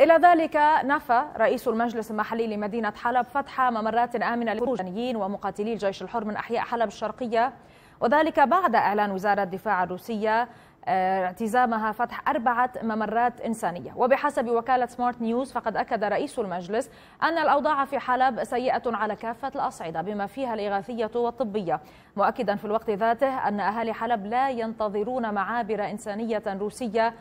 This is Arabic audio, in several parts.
إلى ذلك نفى رئيس المجلس المحلي لمدينة حلب فتح ممرات آمنة للخروجيين ومقاتلي الجيش الحر من أحياء حلب الشرقية. وذلك بعد إعلان وزارة الدفاع الروسية آه، اعتزامها فتح أربعة ممرات إنسانية. وبحسب وكالة سمارت نيوز فقد أكد رئيس المجلس أن الأوضاع في حلب سيئة على كافة الأصعدة بما فيها الإغاثية والطبية. مؤكدا في الوقت ذاته أن أهالي حلب لا ينتظرون معابر إنسانية روسية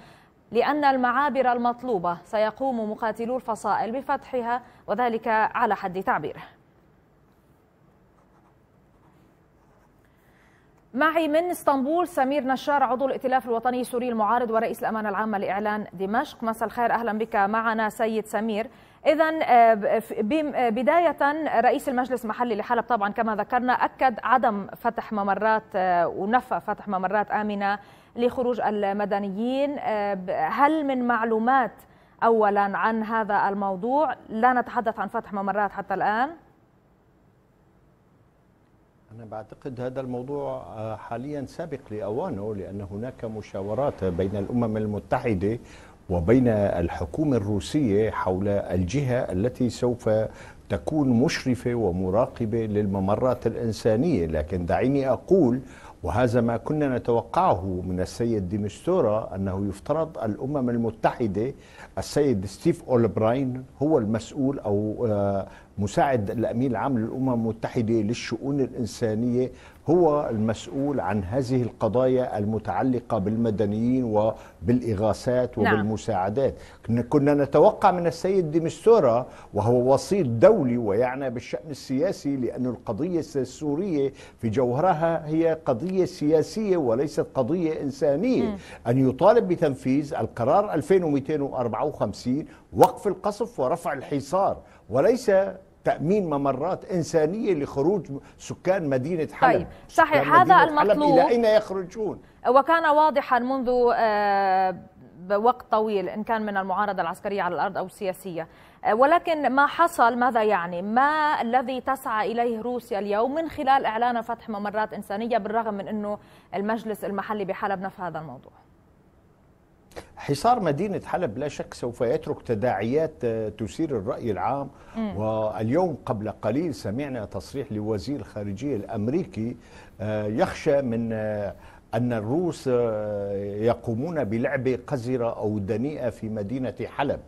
لأن المعابر المطلوبة سيقوم مقاتلو الفصائل بفتحها وذلك على حد تعبيره. معي من اسطنبول سمير نشار عضو الائتلاف الوطني السوري المعارض ورئيس الأمانة العامة لإعلان دمشق. مساء الخير أهلا بك معنا سيد سمير. اذا آه، بداية رئيس المجلس المحلي لحلب طبعا كما ذكرنا أكد عدم فتح ممرات آه، ونفى فتح ممرات آمنة لخروج المدنيين. آه، هل من معلومات اولا عن هذا الموضوع؟ لا نتحدث عن فتح ممرات حتى الآن. أنا بعتقد هذا الموضوع آه، حاليا سابق لأوانه لأن هناك مشاورات بين الأمم المتحدة وبين الحكومة الروسية حول الجهة التي سوف تكون مشرفة ومراقبة للممرات الإنسانية. لكن دعيني أقول وهذا ما كنا نتوقعه من السيد ديمستورا أنه يفترض الأمم المتحدة السيد ستيفن أوبراين هو المسؤول أو آه، مساعد الأمين العام للأمم المتحدة للشؤون الإنسانية هو المسؤول عن هذه القضايا المتعلقة بالمدنيين وبالإغاثات نعم. وبالمساعدات نعم. كنا نتوقع من السيد ديمستورا وهو وسيط دولي ويعنى بالشأن السياسي لأن القضية السورية في جوهرها هي قضية سياسية وليست قضية إنسانية. م. أن يطالب بتنفيذ القرار 2254 وقف القصف ورفع الحصار وليس تأمين ممرات إنسانية لخروج سكان مدينة حلب. طيب صحيح هذا المطلوب إلى أين يخرجون؟ وكان واضحا منذ آه، وقت طويل إن كان من المعارضة العسكرية على الأرض أو السياسية. آه، ولكن ما حصل ماذا يعني؟ ما الذي تسعى إليه روسيا اليوم من خلال إعلان فتح ممرات إنسانية بالرغم من أنه المجلس المحلي بحلب نفى هذا الموضوع؟ حصار مدينة حلب لا شك سوف يترك تداعيات آه، تثير الرأي العام. م. واليوم قبل قليل سمعنا تصريح لوزير الخارجية الأمريكي آه، يخشى من أن الروس يقومون بلعبة قذرة أو دنيئة في مدينة حلب.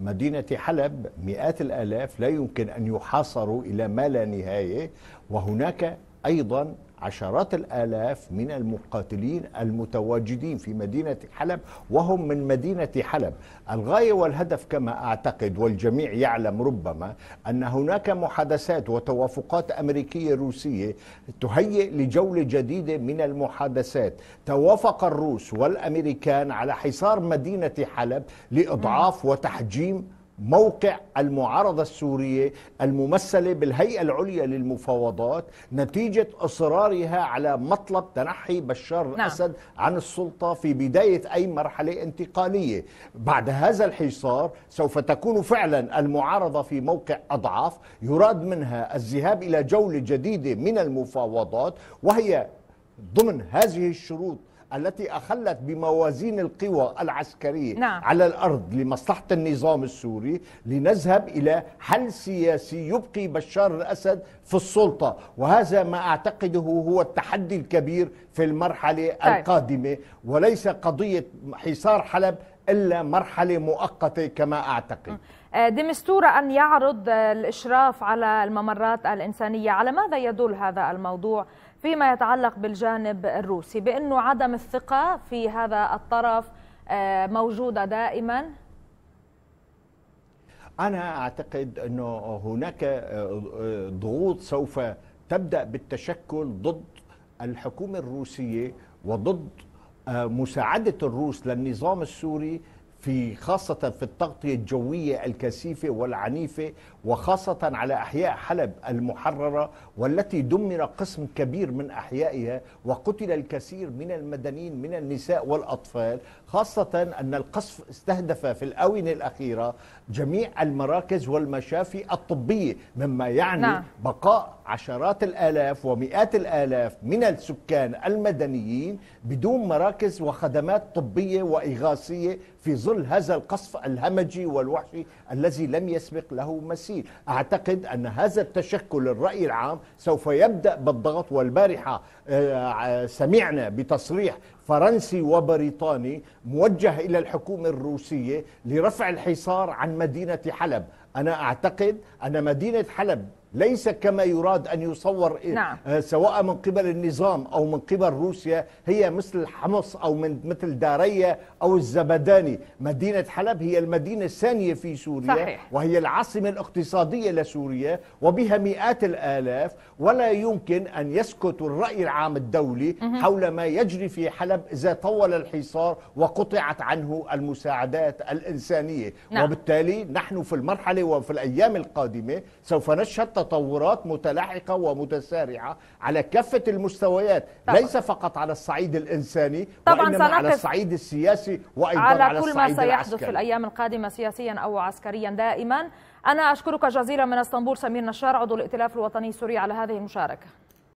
مدينة حلب مئات الآلاف لا يمكن أن يحاصروا إلى ما لا نهاية وهناك أيضا عشرات الآلاف من المقاتلين المتواجدين في مدينة حلب وهم من مدينة حلب. الغاية والهدف كما أعتقد والجميع يعلم ربما أن هناك محادثات وتوافقات أمريكية روسية تهيئ لجولة جديدة من المحادثات. توافق الروس والأمريكان على حصار مدينة حلب لإضعاف وتحجيم موقع المعارضة السورية الممثلة بالهيئة العليا للمفاوضات نتيجة إصرارها على مطلب تنحي بشار نعم. الأسد عن السلطة في بداية أي مرحلة انتقالية بعد هذا الحصار سوف تكون فعلا المعارضة في موقع أضعف يراد منها الذهاب إلى جولة جديدة من المفاوضات وهي ضمن هذه الشروط التي أخلت بموازين القوى العسكرية نعم. على الأرض لمصلحة النظام السوري لنذهب إلى حل سياسي يبقي بشار الأسد في السلطة وهذا ما أعتقده هو التحدي الكبير في المرحلة طيب. القادمة وليس قضية حصار حلب إلا مرحلة مؤقتة كما أعتقد أه، دمستورة أن يعرض الإشراف على الممرات الإنسانية على ماذا يدل هذا الموضوع فيما يتعلق بالجانب الروسي بأنه عدم الثقة في هذا الطرف آه، موجودة دائما؟ أنا أعتقد أنه هناك آه، ضغوط سوف تبدأ بالتشكل ضد الحكومة الروسية وضد آه، مساعدة الروس للنظام السوري في خاصة في التغطية الجوية الكثيفة والعنيفة وخاصة على أحياء حلب المحررة والتي دمر قسم كبير من أحيائها وقتل الكثير من المدنيين من النساء والأطفال خاصة أن القصف استهدف في الآونة الأخيرة جميع المراكز والمشافي الطبية مما يعني نعم. بقاء عشرات الآلاف ومئات الآلاف من السكان المدنيين بدون مراكز وخدمات طبية وإغاثية في ظل هذا القصف الهمجي والوحشي الذي لم يسبق له مثيل. أعتقد أن هذا التشكل الرأي العام سوف يبدأ بالضغط والبارحة. آه، سمعنا بتصريح فرنسي وبريطاني موجه إلى الحكومة الروسية لرفع الحصار عن مدينة حلب، أنا أعتقد أن مدينة حلب ليس كما يراد أن يصور نعم. آه، سواء من قبل النظام أو من قبل روسيا هي مثل حمص أو من مثل داريا أو الزبداني، مدينة حلب هي المدينة الثانية في سوريا صحيح. وهي العاصمة الاقتصادية لسوريا وبها مئات الآلاف ولا يمكن أن يسكت الرأي العام الدولي حول ما يجري في حلب إذا طول الحصار وقطعت عنه المساعدات الإنسانية نعم. وبالتالي نحن في المرحلة وفي الأيام القادمة سوف نشهد تطورات متلاحقة ومتسارعة على كافة المستويات طبعا. ليس فقط على الصعيد الإنساني طبعا وإنما على الصعيد السياسي وأيضا على, على كل ما الصعيد سيحدث العسكري. في الأيام القادمة سياسيا أو عسكريا. دائما أنا أشكرك جزيلا من إسطنبول سمير نشار عضو الائتلاف الوطني السوري على هذه المشاركة.